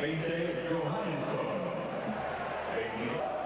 20 Johannesburg. 20